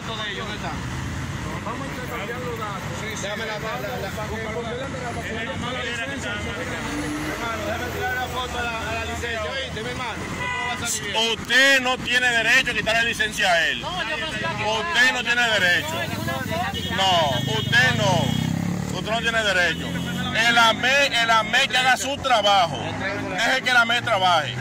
datos de ellos, ¿dónde están? Vamos a intercambiar los datos. Déjame la, la, la, hermano, déjame tirar la foto a la, a la licencia, oíste, mi hermano. Usted no tiene derecho a quitarle licencia a él. Usted no tiene derecho. No, usted no. Usted no tiene derecho. El AME, el AME que haga su trabajo. Deje que el AME trabaje.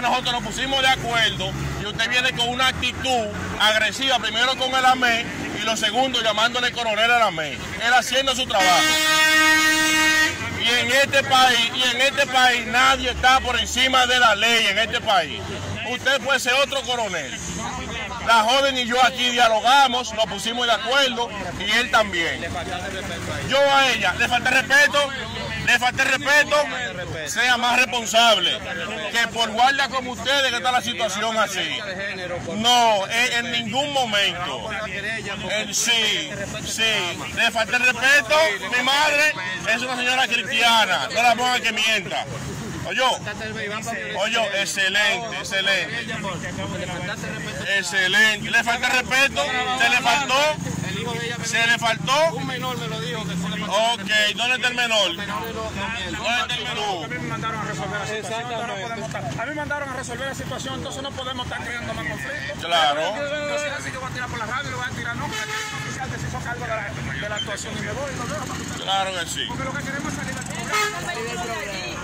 Nosotros nos pusimos de acuerdo y usted viene con una actitud agresiva, primero con el AME y lo segundo llamándole coronel al AME. Él haciendo su trabajo. Y en este país, y en este país nadie está por encima de la ley en este país. Usted puede ser otro coronel. La joven y yo aquí dialogamos, nos pusimos de acuerdo y él también. Yo a ella le falta respeto, le falta respeto, sea más responsable. Que por guardia como ustedes que está la situación así. No, en, en ningún momento. En sí, sí. Le falta el respeto. Mi madre es una señora cristiana. No la pongan que mienta. Oye, oye, excelente, excelente. Excelente. Le falta el respeto. Se le faltó. El hijo de ella me Se le faltó. un menor me lo dijo que se le mandó Ok, ¿dónde está el menor? lo- no. ¿Dónde está el menor? A mí me mandaron a resolver la situación. entonces no podemos estar- a mí me mandaron a resolver la situación, entonces no podemos estar creando más conflictos. Claro. Entonces, así yo voy a tirar por la radio y le voy a tirar, no, porque un oficial que se hizo cargo de la, de la actuación y me voy lo que Claro que sí. Porque lo que queremos es salir del programa.